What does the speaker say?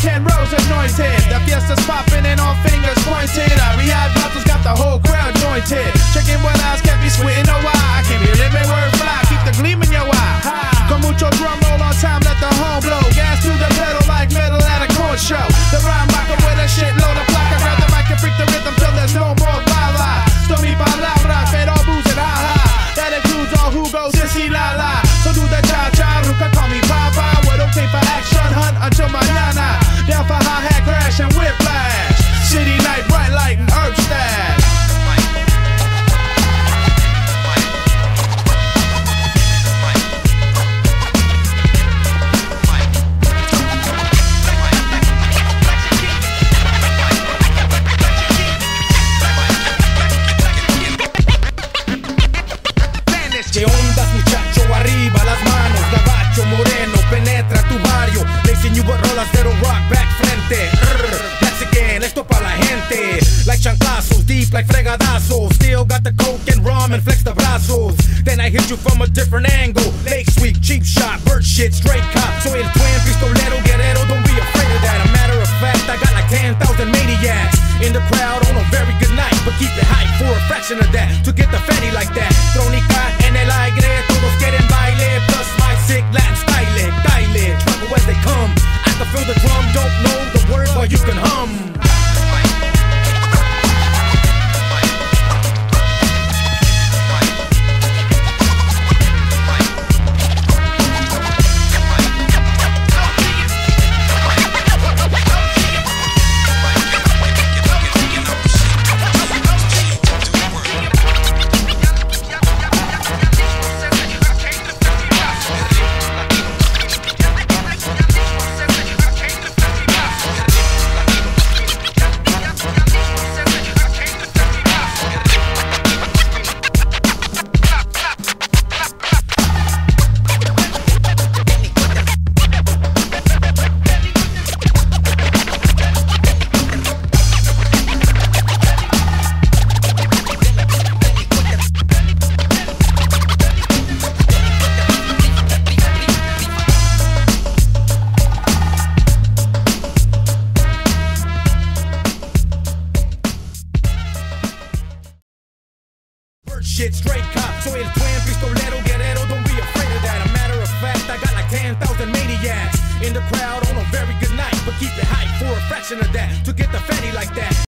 Ken Rose anointed. The fiesta's popping and all fingers pointed. Ariad Bottles got the whole crowd jointed. Checking what eyes can't be sweating no why. I can't be living word fly. Keep the gleam in your eye. Ha. Con mucho drum roll on time, let the horn blow. Gas to the pedal like metal at a corn show. The rhyme rocker with a shitload of plaque. I grab the mic can freak the rhythm till there's no more bala. Stormy palabras, pero booze and ha ha. That includes all who goes sissy la la. Chanclazos, like fregadazos. Still got the coke and rum and flex the brazos. Then I hit you from a different angle. Lake sweep, cheap shot, bird shit, straight cop. Soy el twin, pistolero, guerrero, don't be afraid of that. A matter of fact, I got like 10,000 maniacs in the crowd on a very good night. But keep it hype for a fraction of that. To get the fatty like that. Trónica en el aire, todos quieren baile. Plus my sick Latin style, dile. Trouble as they come. I can feel the drum, don't know the word, but you can hum. Bird shit, straight cop. Soy el twin, pistolero, guerrero, don't be afraid of that. A matter of fact, I got like 10,000 maniacs in the crowd on a very good night. But keep it hype for a fraction of that. To get the fatty like that.